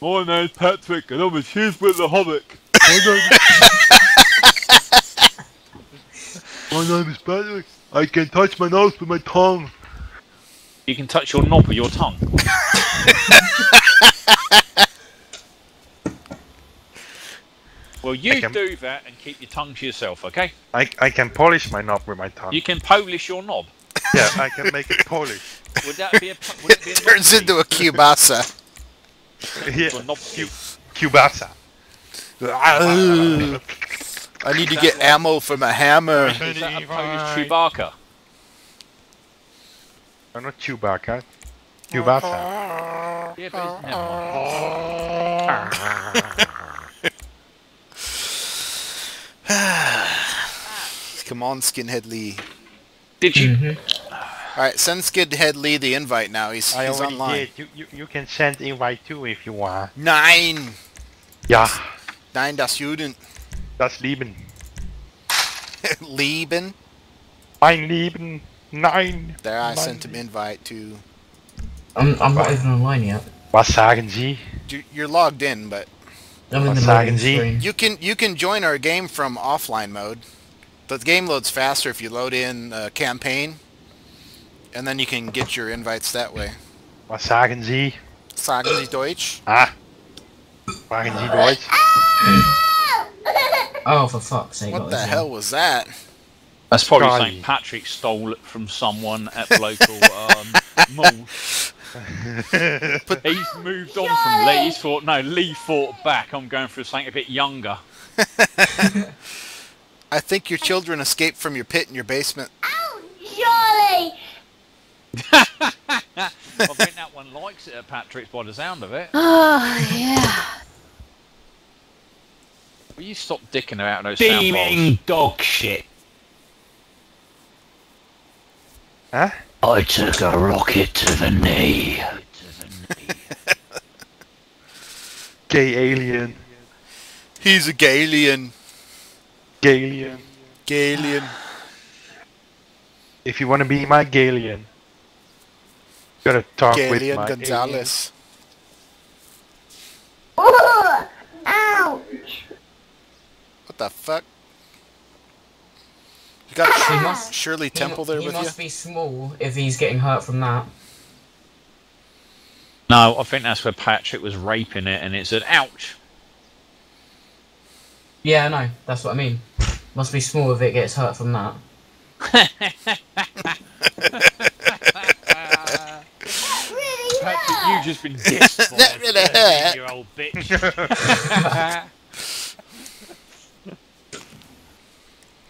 My name's Patrick, and I'm a cheese with the Hobbit. My name, my name is Patrick. I can touch my nose with my tongue. You can touch your knob with your tongue. well, you can- do that and keep your tongue to yourself, okay? I, I can polish my knob with my tongue. You can polish your knob. Yeah, I can make it polish. Would that be a? Would it be a It turns into a kielbasa. Yeah, Or a knob Cu- I need to get ammo for my hammer. Is that a Chewbacca? I'm not Chewbacca. Cubasa. Yeah, but it's, never mind. Come on, Skinhead Lee. Did you? Mm-hmm. All right, send Skinhead Lee the invite now. He's, I he's online. did. You, you, you can send invite too if you want. Nine. Ja, Nine das Juden. das Leben. Lieben. Mein Leben. Nein. There, I Mein sent him invite to. I'm, I'm not even online yet. Was sagen Sie? you- You're logged in, but I'm in Was the sagen Sie? screen. you can you can join our game from offline mode. The game loads faster if you load in uh, campaign, and then you can get your invites that way. Was sagen Sie? Sagen Sie Deutsch? Ah. Sprachen Sie Deutsch? Oh, for fuck's sake. What the this one. hell was that? That's probably Charlie. saying Patrick stole it from someone at the local um, mall. He's moved on from Lee. He's thought, no, Lee fought back. I'm going for something a bit younger. I think your children escaped from your pit in your basement. I think that one likes it at Patrick's by the sound of it. Oh, yeah. Will you stop dicking about those sound Steaming dog shit. Huh? I took a rocket to the knee. Gay alien. He's a Galian. Galian. Galian. If you want to be my Galian, you gotta talk with my Gonzalez. Ugh, ouch! What the fuck? You got He Sh- must- Shirley He, Temple mu- there he with must be small if he's getting hurt from that. No, I think that's where Patrick was raping it, and it said, ouch. Yeah, I know. That's what I mean. Must be small if it gets hurt from that. Really Patrick, you've just been dissed by That really hurt. year old bitch.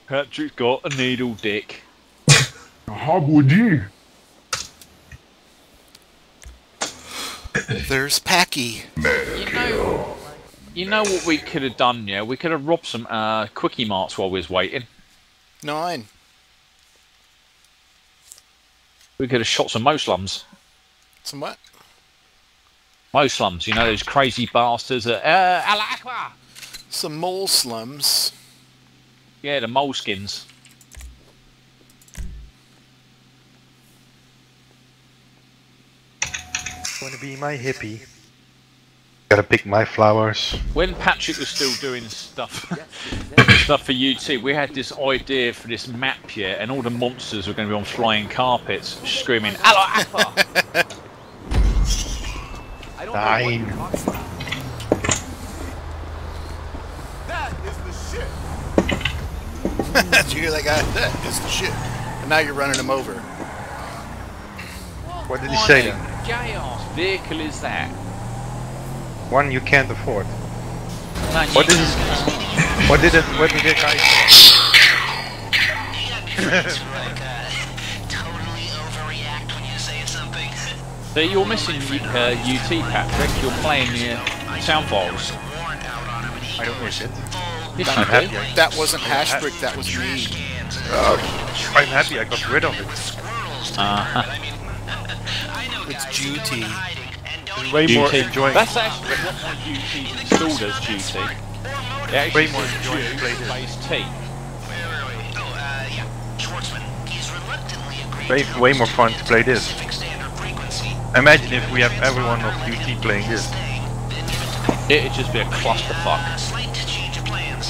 Patrick's got a needle dick. How would you? There's Packy. You know, you know what we could have done, yeah? We could have robbed some uh, quickie marts while we was waiting. Nine. We could have shot some Moslums. Some what? Moslums, you know, those crazy bastards at uh, Al Akbar. Some mole slums. Yeah, the moleskins. Wanna be my hippie? Gotta pick my flowers. When Patrick was still doing stuff, stuff for UT, we had this idea for this map here, and all the monsters were going to be on flying carpets, screaming "Allah Akbar!" Nine. Did you hear that guy? That is the shit. And now you're running him over. What did he say What then? a gay-ass vehicle is that? One you can't afford. Man, What you- is What did it? What did the guy say? So you're missing uh, UT, Patrick. You're playing the uh, sound files. I don't miss it. Yes, I'm you happy. I, That wasn't Hashbrick, that was me. I'm happy I got rid of it. Uh-huh. It's Juty. It's way more UT. enjoying. That's actually what my UT installed as GT. It actually Way more says enjoying to play this. T. Way, way more fun to play this. Imagine if we have everyone of QT playing this. It'd just be a clusterfuck. A slight change of plans.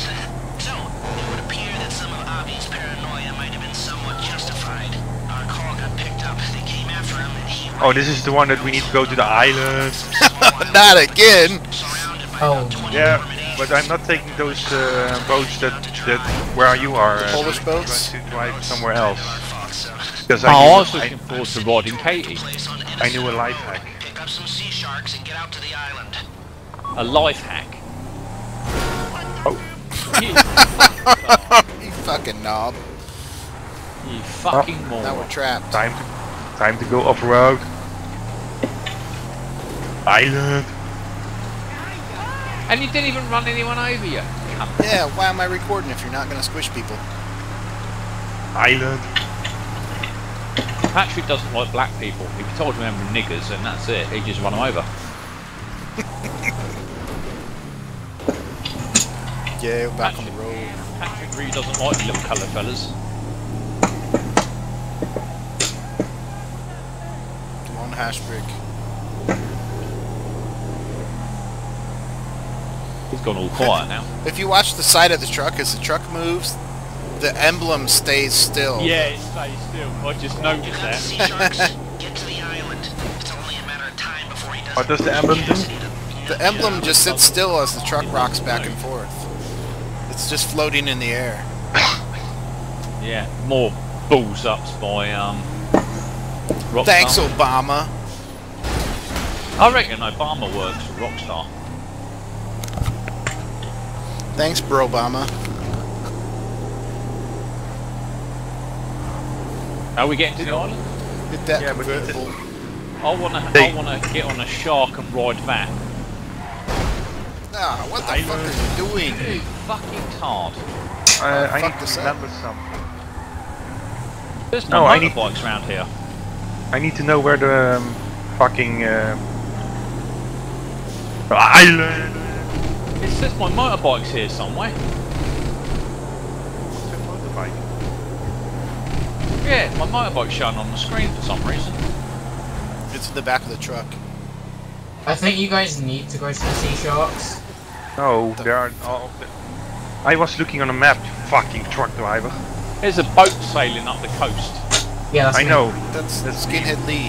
So, it would appear that some of Avi's paranoia might have been somewhat justified. Our call got picked up. They came after him and he Oh, this is the one that we need to go to the island. Not again. Oh. Yeah, but I'm not taking those uh, boats that that where you are. Uh, Polish I'm boats? going to drive somewhere else Fox, so because Oh, I, I knew, was looking forward to riding Katie. place on I, I knew a life hack. Pick up some sea sharks and get out to the island. A life hack. Oh. You, You fucking knob. you fucking oh, Now moron. we're trapped. Time to time to go off road. Island. And you didn't even run anyone over you. Cunt. Yeah, why am I recording if you're not gonna squish people? Island. Patrick doesn't like black people. If you told him they were niggers and that's it, he'd just run them over. Yeah, we're back on the road. Patrick really doesn't like the little colour fellas. One hash brick. He's gone all quiet now. If you watch the side of the truck as the truck moves, the emblem stays still. Yeah, it stays still. I just noticed Pick up the that. get to the island. It's only a matter of time before he does What does the emblem do? The emblem just sits still as the truck rocks back and forth. It's just floating in the air. Yeah, more balls ups by um. Rockstar. Thanks, Obama. I reckon Obama works for Rockstar. Thanks, bro, Obama. Are we getting to the island? Hit that Yeah, but convertible. I wanna, I wanna get on a shark and ride that. Ah, what the fuck are you doing? You fucking tard. Uh, I fuck need this to up. remember some. There's no No, I need- motorbikes around here. I need to know where the um, fucking uh, island. It says my motorbike's here somewhere. What's a motorbike? Yeah, my motorbike's shown on the screen for some reason. It's in the back of the truck. I think you guys need to go to the sea sharks. No, there are. Oh, I was looking on a map. you Fucking truck driver. There's a boat sailing up the coast. Yeah, that's I me. know. That's That's Skinhead Lee.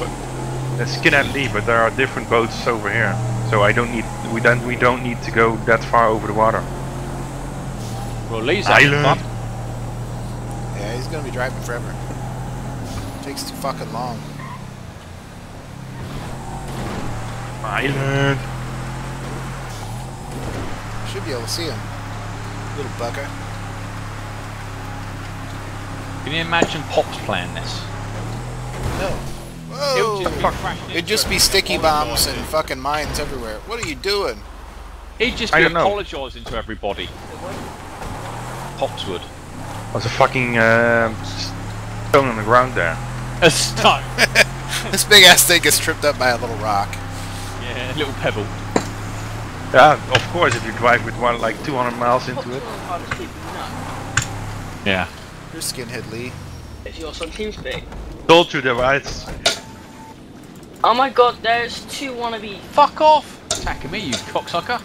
That's Skinhead Lee, but there are different boats over here. So I don't need. We don't. We don't need to go that far over the water. Well, Lee's having Island. fun. Yeah, he's gonna be driving forever. Takes too fucking long. Island. Should be able to see him. Little bugger. Can you imagine Pops playing this? No. He'll Whoa! just be It'd just be sticky bombs and fucking mines everywhere. What are you doing? He'd just be don't apologising to everybody. Pops would. Was a fucking uh, stone on the ground there. A stone. This big ass thing gets tripped up by a little rock. yeah, a little pebble. Yeah, of course. If you drive with one like 200 miles into it. Yeah. Here's Skinhead Lee. If you're on TeamSpeak. Told you the rights. Oh my god, there's two wannabe. Fuck off! Attacking me, you cocksucker.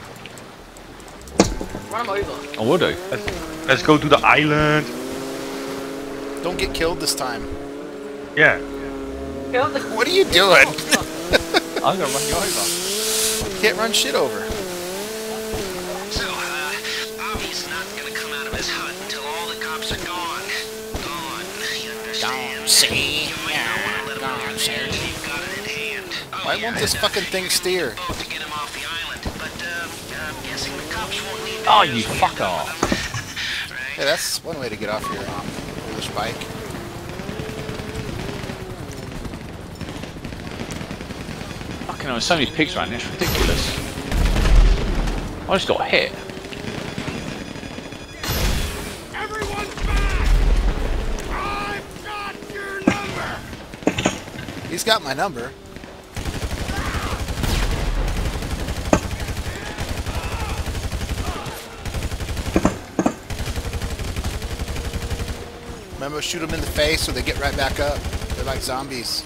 Run them over. I will do. Let's, let's go to the island. Don't get killed this time. Yeah. What are you doing? I'm gonna run you over. Can't run shit over. So, uh, Avi's not gonna come out of his hut until all the cops are gone. Gone. You understand? See? You might not want to let him know you're there till you've got it in hand. Oh, Why yeah, won't this fucking thing steer? to get him off the island, but uh, I'm guessing the cops won't leave. Oh, you fuck off. Right? Yeah, that's one way to get off your foolish bike. Fucking hell, there's so many pigs around here, it's ridiculous. I just got hit. He's got my number. Remember, shoot them in the face so they get right back up. They're like zombies.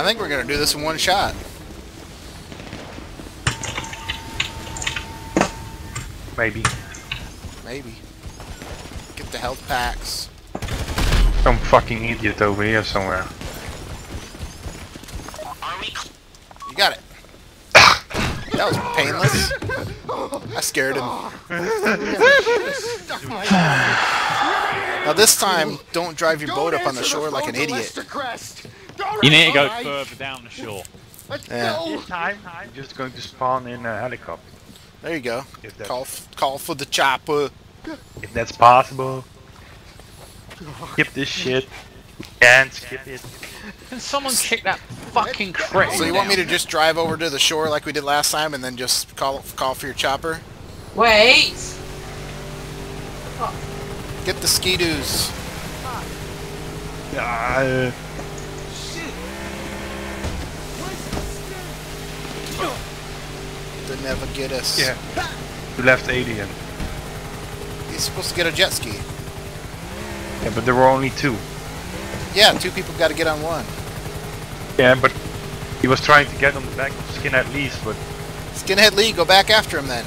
I think we're going to do this in one shot. Maybe. Maybe. Get the health packs. Some fucking idiot over here somewhere. You got it. that was painless. I scared him. now this time, don't drive your boat up on the shore like an idiot. You need to go further down the shore. Yeah. This time, I'm just going to spawn in a helicopter. There you go. Call f- call for the chopper. if that's possible. Skip this shit. Can't skip it. Can someone kick that fucking crit? So you want me to just drive over to the shore like we did last time, and then just call call for your chopper? Wait! Get the skidoos. Uh, They never get us. yeah. We left alien. He's supposed to get a jet ski. Yeah, but there were only two. Yeah, two people got to get on one. Yeah, but he was trying to get on the back of skin at least, but Skinhead Lee, go back after him then.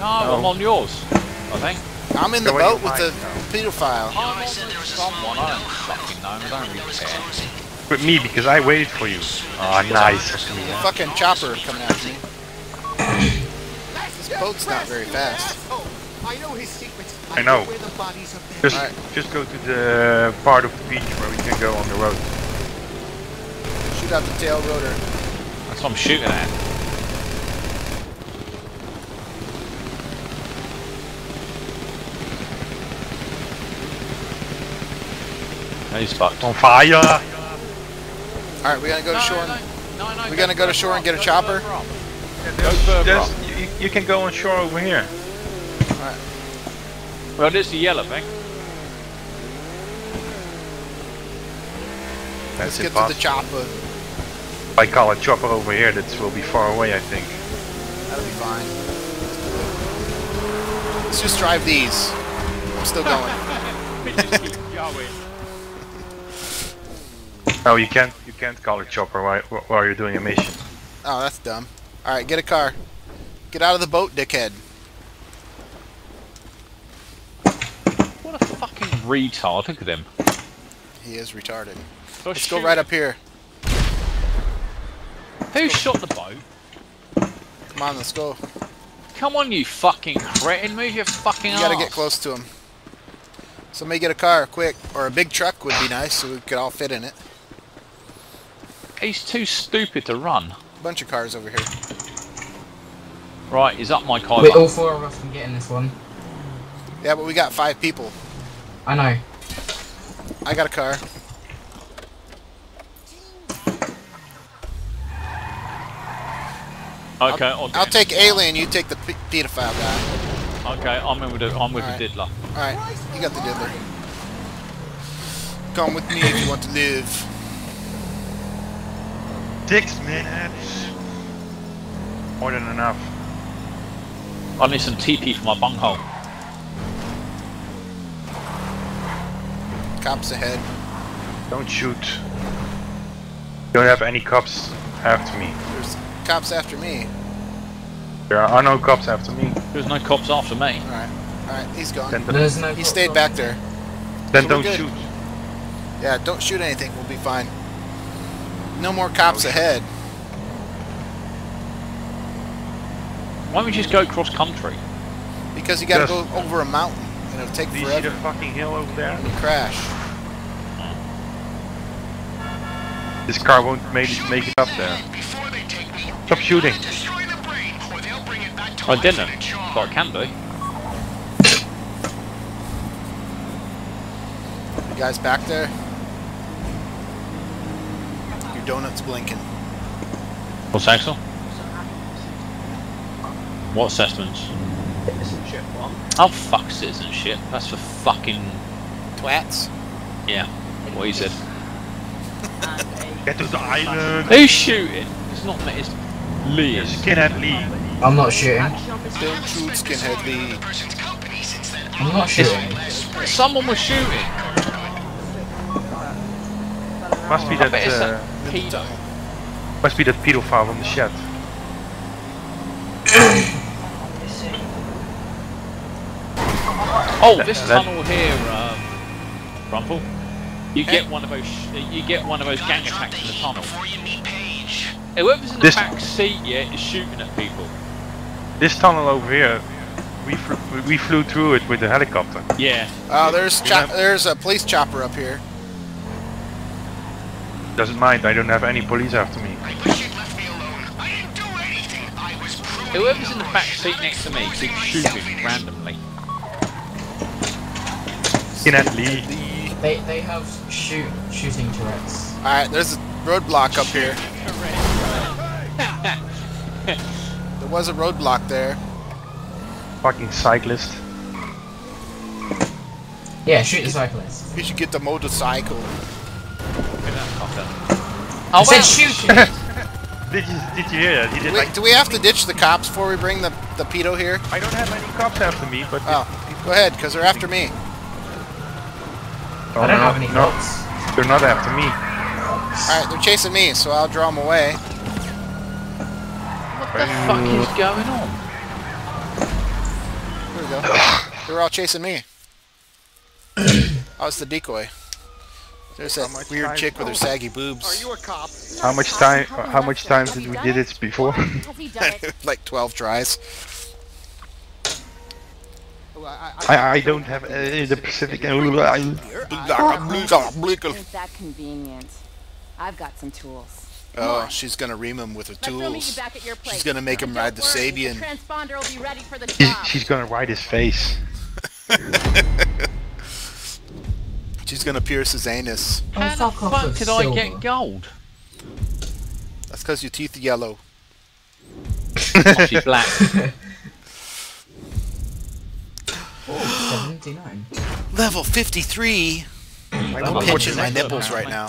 No, I'm on yours. I think. I'm in the Go boat with the your pedophile. I'm on with someone. I don't fucking know. I don't really care. with me because I waited for you. Oh, nice. Fucking chopper coming after me. This boat's not very fast. I know his secrets. I know. where the bodies of their Just, Alright. just go to the part of the beach where we can go on the road. Shoot out the tail rotor. That's what I'm shooting at. He's fucked. On fire! Alright, we gotta go to shore. No, and- no, no, We go gonna go to shore and get a go chopper? further up. Go further up. you, you can go on shore over here. Well, there's the yellow thing. Let's That's get to the chopper. If I call a chopper over here, that will be far away, I think. That'll be fine. Let's just drive these. I'm still going. oh, you can't. You can't call a chopper while, while you're doing a mission. Oh, that's dumb. Alright, get a car. Get out of the boat, dickhead. What a fucking retard. Look at him. He is retarded. Go Let's go right up here. Who shot the boat? Come on, let's go. Come on, you fucking cretin. Move your fucking You gotta get close to him. Somebody get a car, quick. Or a big truck would be nice so we could all fit in it. He's too stupid to run. Bunch of cars over here. Right, he's up my car. We all four of us can get in this one. Yeah, but we got five people. I know. I got a car. Okay, I'll, I'll take Alien, you take the pe- pedophile guy. Okay, I'm in with the, I'm with Alright. the diddler. Alright, you got the diddler. Come with me if you want to live. Six minutes. More than enough. I need some TP for my bunghole. Cops ahead. Don't shoot. Don't have any cops after me. There's cops after me. There are no cops after me. There's no cops after me. Alright. Alright, he's gone. Then, There's no. He stayed back there. then So don't shoot. Yeah, don't shoot anything, we'll be fine. No more cops ahead. Why don't we just go cross country? Because you gotta Yes. go over a mountain. And it'll take Do you see the fucking hill over there? You crash. This car won't make it, make it up there. Before they take me, Stop shooting. destroy the brain, or they'll bring it I didn't, in a jar. but I can do. You guys back there? Your donut's blinking. What's Axel? What assessments? Oh fuck citizenship. That's for fucking Twats. yeah. What he said. Get to the island. Who's shooting? It's not me. It's Lee. Skinhead Lee. I'm not shooting. Don't shoot skinhead Lee. person's company since then. I'm not shooting. Someone was shooting. Must be that. Uh, pedo. must be that pedophile from the shed. Oh, this that- tunnel here, um, Rumple. You get one of those. You get one of those gang attacks in the tunnel. Before you meet Paige. Whoever's in the This- back seat, yeah, is shooting at people. This tunnel over here, we flew, we flew through it with the helicopter. Yeah. Oh, there's You chop have- there's a police chopper up here. Doesn't mind, I don't have any police after me. I wish you'd left me alone. I didn't do anything. I was proving Whoever's in the back seat next to me keeps shooting randomly. Skinhead Lee. They they have shoot shooting turrets. All right, there's a roadblock up here. There was a roadblock there. Fucking cyclist. Yeah, shoot the cyclist. You should get the motorcycle. Look at that fucker. I Oh, said wow. shooting. Did you did you hear that? He did Wait, like do we have to ditch the cops before we bring the the pedo here? I don't have any cops after me, but Oh, go ahead, because they're after me. Oh, I don't no, have any no, cops. They're not after me. All right, they're chasing me, so I'll draw them away. What the fuck is going on? There we go. they were all chasing me. Oh, I was the decoy. There's that weird time- chick with her oh, saggy boobs. Are you a cop? How much time? Uh, how much time did we did it before? Has he done it? like 12 tries. I, I I don't have uh, the Pacific. Isn't that convenient? I've got some tools. Oh, she's gonna ream him with her Let's go meet you tools. back at your place. She's gonna make him ride the Sabian. transponder will be ready for the She's, she's gonna ride his face. She's gonna pierce his anus. How the fuck off fuck with did I get gold? That's because your teeth are yellow. Oh, she's black. 79. Level 53. I'm pinching my nipples right now.